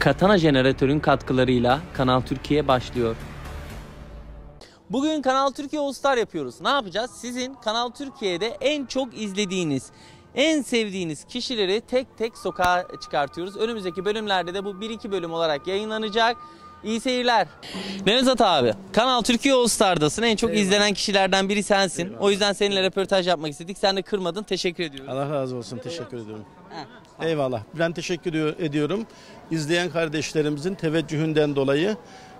Katana jeneratörün katkılarıyla Kanal Türkiye başlıyor. Bugün Kanal Türkiye All Star yapıyoruz. Ne yapacağız? Sizin Kanal Türkiye'de en çok izlediğiniz, en sevdiğiniz kişileri tek tek sokağa çıkartıyoruz. Önümüzdeki bölümlerde de bu 1-2 bölüm olarak yayınlanacak. İyi seyirler. Nevzat abi, Kanal Türkiye All Star'dasın. En çok izlenen kişilerden biri sensin. O yüzden seninle röportaj yapmak istedik. Sen de kırmadın. Teşekkür ediyorum. Allah razı olsun. Teşekkür ediyorum. Eyvallah. Ben teşekkür ediyor- ediyorum. İzleyen kardeşlerimizin teveccühünden dolayı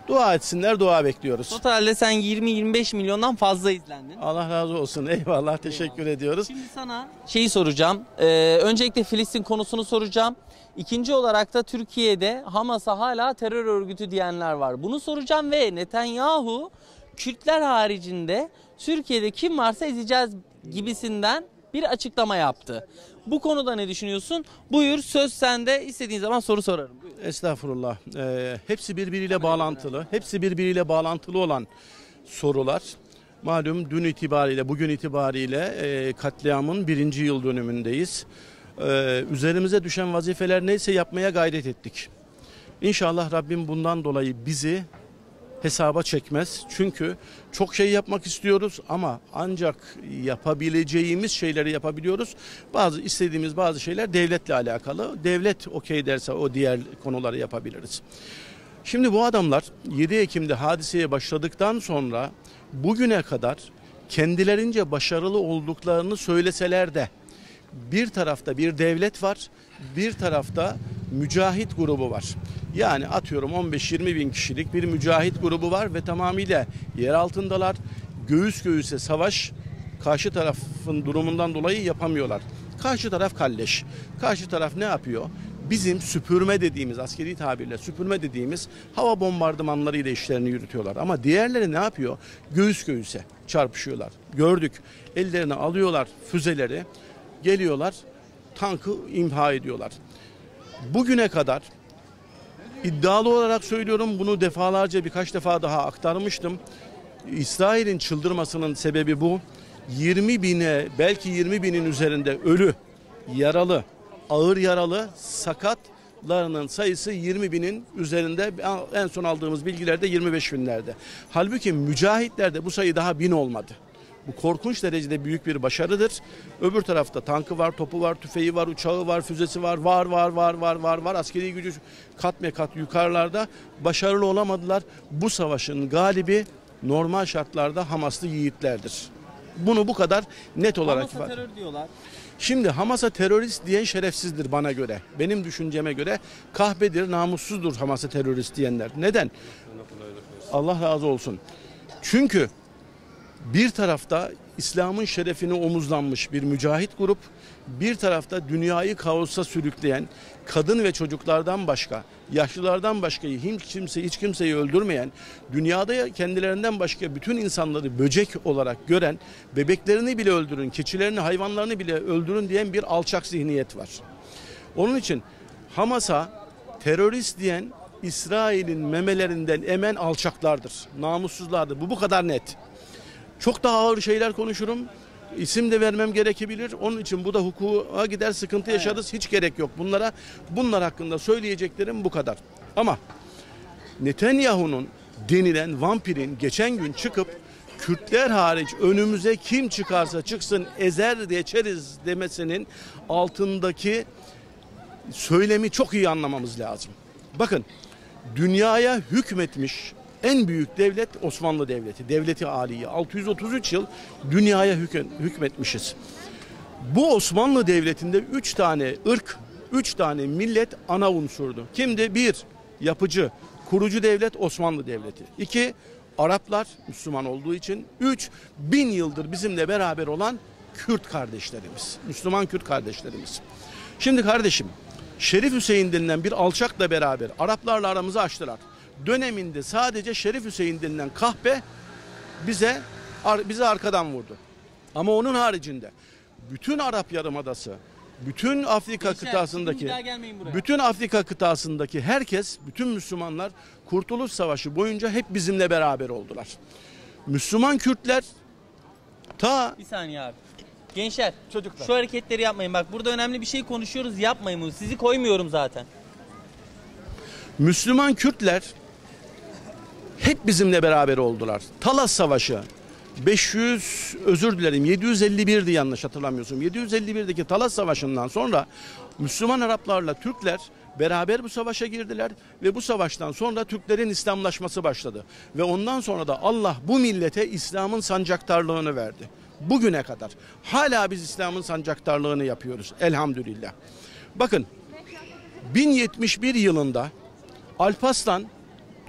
dua etsinler, dua bekliyoruz. Totalde sen 20-25 milyondan fazla izlendin. Allah razı olsun. Eyvallah. Teşekkür ediyoruz. Şimdi sana şeyi soracağım. Ee, öncelikle Filistin konusunu soracağım. İkinci olarak da Türkiye'de Hamas'a hala terör örgütü diyenler var. Bunu soracağım ve Netanyahu Kürtler haricinde Türkiye'de kim varsa ezeceğiz gibisinden bir açıklama yaptı. Bu konuda ne düşünüyorsun? Buyur söz sende. İstediğin zaman soru sorarım. Buyur. Estağfurullah. Ee, hepsi birbiriyle bağlantılı. Hepsi birbiriyle bağlantılı olan sorular. Malum dün itibariyle, bugün itibariyle e, katliamın birinci yıl dönümündeyiz. Ee, üzerimize düşen vazifeler neyse yapmaya gayret ettik. İnşallah Rabbim bundan dolayı bizi hesaba çekmez. Çünkü çok şey yapmak istiyoruz ama ancak yapabileceğimiz şeyleri yapabiliyoruz. Bazı istediğimiz bazı şeyler devletle alakalı. Devlet okey derse o diğer konuları yapabiliriz. Şimdi bu adamlar 7 Ekim'de hadiseye başladıktan sonra bugüne kadar kendilerince başarılı olduklarını söyleseler de bir tarafta bir devlet var, bir tarafta mücahit grubu var. Yani atıyorum 15-20 bin kişilik bir mücahit grubu var ve tamamıyla yer altındalar. Göğüs göğüse savaş karşı tarafın durumundan dolayı yapamıyorlar. Karşı taraf kalleş. Karşı taraf ne yapıyor? Bizim süpürme dediğimiz askeri tabirle süpürme dediğimiz hava bombardımanlarıyla işlerini yürütüyorlar. Ama diğerleri ne yapıyor? Göğüs göğüse çarpışıyorlar. Gördük. Ellerine alıyorlar füzeleri. Geliyorlar tankı imha ediyorlar. Bugüne kadar iddialı olarak söylüyorum bunu defalarca birkaç defa daha aktarmıştım. İsrail'in çıldırmasının sebebi bu. 20 bine belki 20 binin üzerinde ölü, yaralı, ağır yaralı, sakatlarının sayısı 20 binin üzerinde en son aldığımız bilgilerde 25 binlerde. Halbuki mücahitlerde bu sayı daha bin olmadı. Bu korkunç derecede büyük bir başarıdır. Öbür tarafta tankı var, topu var, tüfeği var, uçağı var, füzesi var, var var var var var var. Askeri gücü kat me kat yukarılarda başarılı olamadılar. Bu savaşın galibi normal şartlarda Hamaslı yiğitlerdir. Bunu bu kadar net olarak Hamas'a terör diyorlar. Şimdi Hamas'a terörist diyen şerefsizdir bana göre. Benim düşünceme göre kahpedir, namussuzdur Hamas'a terörist diyenler. Neden? Allah razı olsun. Çünkü bir tarafta İslam'ın şerefini omuzlanmış bir mücahit grup, bir tarafta dünyayı kaosa sürükleyen, kadın ve çocuklardan başka, yaşlılardan başka hiç kimse hiç kimseyi öldürmeyen, dünyada kendilerinden başka bütün insanları böcek olarak gören, bebeklerini bile öldürün, keçilerini, hayvanlarını bile öldürün diyen bir alçak zihniyet var. Onun için Hamas'a terörist diyen İsrail'in memelerinden emen alçaklardır, namussuzlardır. Bu bu kadar net. Çok daha ağır şeyler konuşurum. İsim de vermem gerekebilir. Onun için bu da hukuka gider sıkıntı yaşarız. Hiç gerek yok bunlara. Bunlar hakkında söyleyeceklerim bu kadar. Ama Netanyahu'nun denilen vampirin geçen gün çıkıp Kürtler hariç önümüze kim çıkarsa çıksın ezer geçeriz demesinin altındaki söylemi çok iyi anlamamız lazım. Bakın dünyaya hükmetmiş en büyük devlet Osmanlı Devleti, Devleti Aliye. 633 yıl dünyaya hükmetmişiz. Bu Osmanlı Devleti'nde 3 tane ırk, 3 tane millet ana unsurdu. Kimdi? Bir, yapıcı, kurucu devlet Osmanlı Devleti. İki, Araplar Müslüman olduğu için. Üç, bin yıldır bizimle beraber olan Kürt kardeşlerimiz. Müslüman Kürt kardeşlerimiz. Şimdi kardeşim, Şerif Hüseyin denilen bir alçakla beraber Araplarla aramızı açtılar. Döneminde sadece Şerif Hüseyin denilen kahpe bize bizi arkadan vurdu. Ama onun haricinde bütün Arap Yarımadası, bütün Afrika Gençler, kıtasındaki bütün Afrika kıtasındaki herkes, bütün Müslümanlar Kurtuluş Savaşı boyunca hep bizimle beraber oldular. Müslüman Kürtler ta Bir saniye abi. Gençler Çocuklar. şu hareketleri yapmayın. Bak burada önemli bir şey konuşuyoruz yapmayın bunu. Sizi koymuyorum zaten. Müslüman Kürtler hep bizimle beraber oldular. Talas Savaşı 500 özür dilerim 751'di yanlış hatırlamıyorsun. 751'deki Talas Savaşı'ndan sonra Müslüman Araplarla Türkler beraber bu savaşa girdiler ve bu savaştan sonra Türklerin İslamlaşması başladı. Ve ondan sonra da Allah bu millete İslam'ın sancaktarlığını verdi. Bugüne kadar hala biz İslam'ın sancaktarlığını yapıyoruz elhamdülillah. Bakın 1071 yılında Alparslan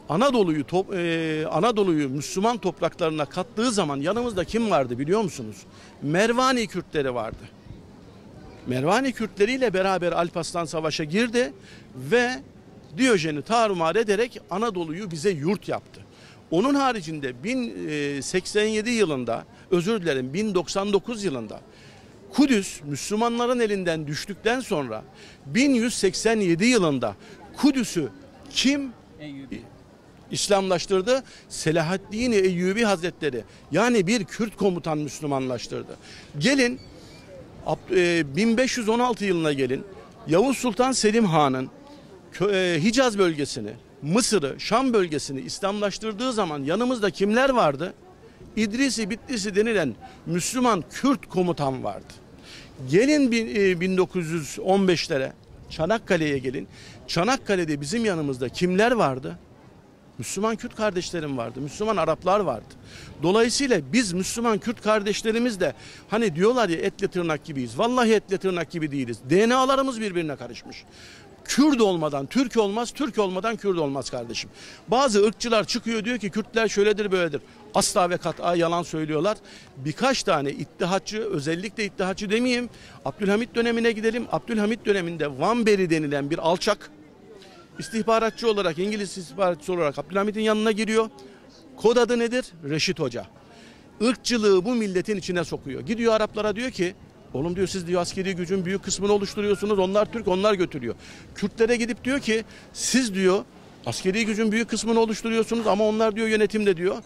Anadolu'yu e, Anadolu'yu Müslüman topraklarına kattığı zaman yanımızda kim vardı biliyor musunuz? Mervani Kürtleri vardı. Mervani Kürtleriyle beraber Alparslan savaşa girdi ve Diyojen'i tarumar ederek Anadolu'yu bize yurt yaptı. Onun haricinde 1087 yılında özür dilerim 1099 yılında Kudüs Müslümanların elinden düştükten sonra 1187 yılında Kudüs'ü kim Eyyubi. İslamlaştırdı? Selahaddin Eyyubi Hazretleri yani bir Kürt komutan Müslümanlaştırdı. Gelin Ab- e, 1516 yılına gelin. Yavuz Sultan Selim Han'ın e, Hicaz bölgesini, Mısır'ı, Şam bölgesini İslamlaştırdığı zaman yanımızda kimler vardı? İdrisi Bitlisi denilen Müslüman Kürt komutan vardı. Gelin bin- e, 1915'lere Çanakkale'ye gelin. Çanakkale'de bizim yanımızda kimler vardı? Müslüman Kürt kardeşlerim vardı. Müslüman Araplar vardı. Dolayısıyla biz Müslüman Kürt kardeşlerimiz de hani diyorlar ya etle tırnak gibiyiz. Vallahi etle tırnak gibi değiliz. DNA'larımız birbirine karışmış. Kürt olmadan Türk olmaz, Türk olmadan Kürt olmaz kardeşim. Bazı ırkçılar çıkıyor diyor ki Kürtler şöyledir böyledir. Asla ve kat'a yalan söylüyorlar. Birkaç tane ittihatçı, özellikle ittihatçı demeyeyim. Abdülhamit dönemine gidelim. Abdülhamit döneminde Van Beri denilen bir alçak istihbaratçı olarak İngiliz istihbaratçısı olarak Abdülhamit'in yanına giriyor. Kod adı nedir? Reşit Hoca. Irkçılığı bu milletin içine sokuyor. Gidiyor Araplara diyor ki oğlum diyor siz diyor askeri gücün büyük kısmını oluşturuyorsunuz. Onlar Türk onlar götürüyor. Kürtlere gidip diyor ki siz diyor askeri gücün büyük kısmını oluşturuyorsunuz ama onlar diyor yönetimde diyor.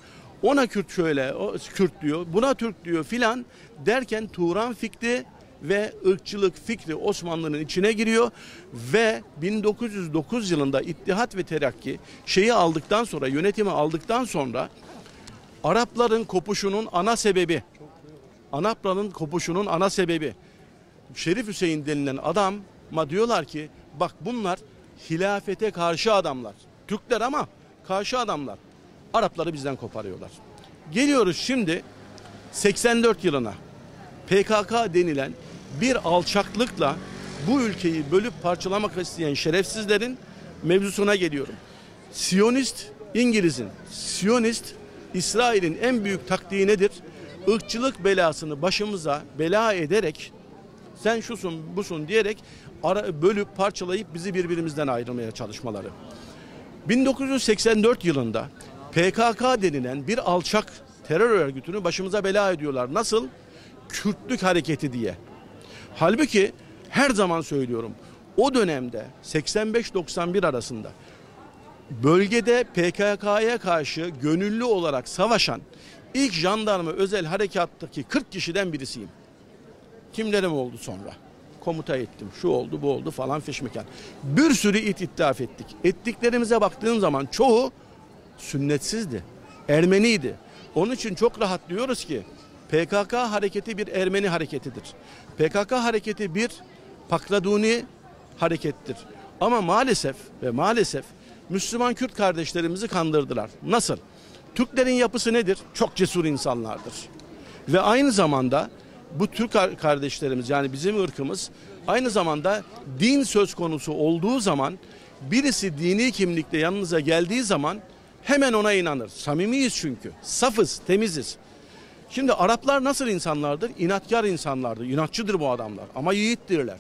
Ona Kürt şöyle, o Kürt diyor, buna Türk diyor filan derken Turan fikri ve ırkçılık fikri Osmanlı'nın içine giriyor ve 1909 yılında İttihat ve Terakki şeyi aldıktan sonra yönetimi aldıktan sonra Arapların kopuşunun ana sebebi Arapların kopuşunun ana sebebi Şerif Hüseyin denilen adama diyorlar ki bak bunlar hilafete karşı adamlar. Türkler ama karşı adamlar. Arapları bizden koparıyorlar. Geliyoruz şimdi 84 yılına. PKK denilen bir alçaklıkla bu ülkeyi bölüp parçalamak isteyen şerefsizlerin mevzusuna geliyorum. Siyonist İngiliz'in, Siyonist İsrail'in en büyük taktiği nedir? Irkçılık belasını başımıza bela ederek sen şusun busun diyerek ara, bölüp parçalayıp bizi birbirimizden ayrılmaya çalışmaları. 1984 yılında PKK denilen bir alçak terör örgütünü başımıza bela ediyorlar. Nasıl? Kürtlük hareketi diye. Halbuki her zaman söylüyorum o dönemde 85-91 arasında bölgede PKK'ya karşı gönüllü olarak savaşan ilk jandarma özel harekattaki 40 kişiden birisiyim. Kimlerim oldu sonra? Komuta ettim. Şu oldu, bu oldu falan fişmekan. Bir sürü it itlaf ettik. Ettiklerimize baktığın zaman çoğu sünnetsizdi. Ermeniydi. Onun için çok rahat diyoruz ki PKK hareketi bir Ermeni hareketidir. PKK hareketi bir Pakraduni harekettir. Ama maalesef ve maalesef Müslüman Kürt kardeşlerimizi kandırdılar. Nasıl? Türklerin yapısı nedir? Çok cesur insanlardır. Ve aynı zamanda bu Türk kar- kardeşlerimiz yani bizim ırkımız aynı zamanda din söz konusu olduğu zaman birisi dini kimlikle yanınıza geldiği zaman hemen ona inanır. Samimiyiz çünkü. Safız, temiziz. Şimdi Araplar nasıl insanlardır? İnatkar insanlardır. İnatçıdır bu adamlar ama yiğittirler.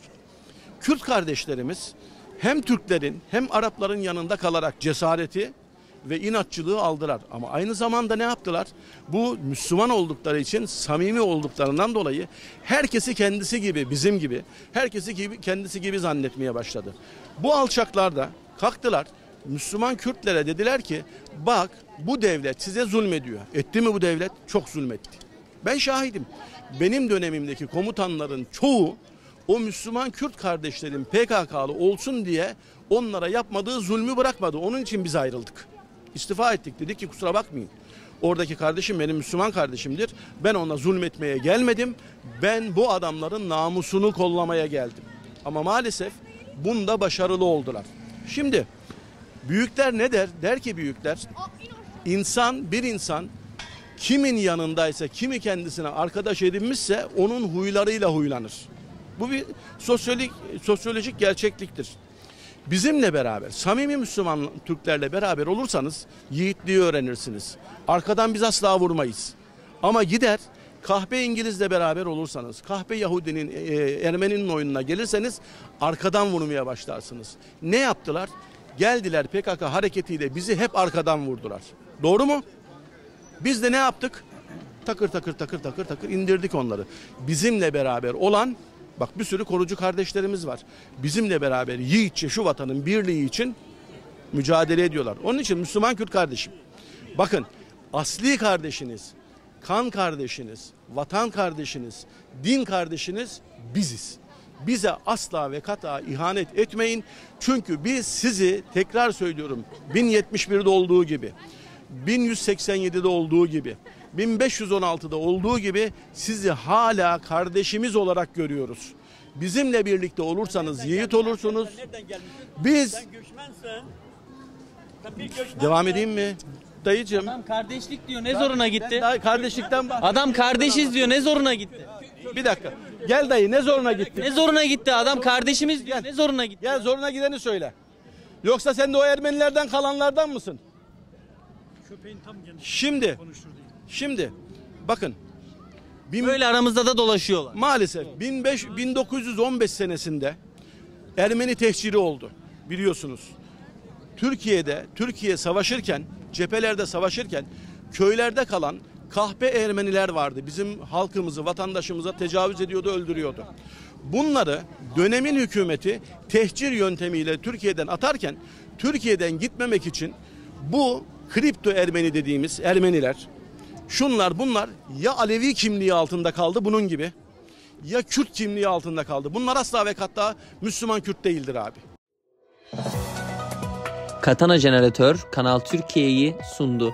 Kürt kardeşlerimiz hem Türklerin hem Arapların yanında kalarak cesareti ve inatçılığı aldılar. Ama aynı zamanda ne yaptılar? Bu Müslüman oldukları için samimi olduklarından dolayı herkesi kendisi gibi, bizim gibi, herkesi gibi kendisi gibi zannetmeye başladı. Bu alçaklar da kalktılar. Müslüman Kürtlere dediler ki bak bu devlet size zulmediyor. Etti mi bu devlet? Çok zulmetti. Ben şahidim. Benim dönemimdeki komutanların çoğu o Müslüman Kürt kardeşlerin PKK'lı olsun diye onlara yapmadığı zulmü bırakmadı. Onun için biz ayrıldık. İstifa ettik. Dedik ki kusura bakmayın. Oradaki kardeşim benim Müslüman kardeşimdir. Ben ona zulmetmeye gelmedim. Ben bu adamların namusunu kollamaya geldim. Ama maalesef bunda başarılı oldular. Şimdi büyükler ne der? Der ki büyükler insan bir insan kimin yanındaysa, kimi kendisine arkadaş edinmişse onun huylarıyla huylanır. Bu bir sosyolojik, sosyolojik gerçekliktir. Bizimle beraber, samimi Müslüman Türklerle beraber olursanız yiğitliği öğrenirsiniz. Arkadan biz asla vurmayız. Ama gider kahpe İngilizle beraber olursanız, kahpe Yahudinin, e, Ermeninin oyununa gelirseniz arkadan vurmaya başlarsınız. Ne yaptılar? Geldiler PKK hareketiyle bizi hep arkadan vurdular. Doğru mu? Biz de ne yaptık? Takır takır takır takır takır indirdik onları. Bizimle beraber olan bak bir sürü korucu kardeşlerimiz var. Bizimle beraber yiğitçe şu vatanın birliği için mücadele ediyorlar. Onun için Müslüman Kürt kardeşim. Bakın asli kardeşiniz, kan kardeşiniz, vatan kardeşiniz, din kardeşiniz biziz. Bize asla ve kata ihanet etmeyin. Çünkü biz sizi tekrar söylüyorum 1071'de olduğu gibi 1187'de olduğu gibi 1516'da olduğu gibi sizi hala kardeşimiz olarak görüyoruz. Bizimle birlikte olursanız yiğit olursunuz. Nereden? Biz Sen göçmensin. Sen bir göçmensin. devam edeyim mi? Dayıcım. Adam kardeşlik diyor ne zoruna gitti? Daha kardeşlikten Adam kardeşiz diyor ne zoruna gitti? Bir dakika. Gel dayı ne zoruna gitti? Ne zoruna gitti adam kardeşimiz diyor ne zoruna gitti? Gel zoruna gideni söyle. Yoksa sen de o Ermenilerden kalanlardan mısın? Köpeğin tam Şimdi, şimdi bakın. Bin, Böyle aramızda da dolaşıyorlar. maalesef 15, 1915 senesinde Ermeni tehciri oldu biliyorsunuz. Türkiye'de, Türkiye savaşırken, cephelerde savaşırken köylerde kalan kahpe Ermeniler vardı. Bizim halkımızı, vatandaşımıza tecavüz ediyordu, öldürüyordu. Bunları dönemin hükümeti tehcir yöntemiyle Türkiye'den atarken Türkiye'den gitmemek için bu kripto Ermeni dediğimiz Ermeniler şunlar bunlar ya Alevi kimliği altında kaldı bunun gibi ya Kürt kimliği altında kaldı. Bunlar asla ve katta Müslüman Kürt değildir abi. Katana Jeneratör Kanal Türkiye'yi sundu.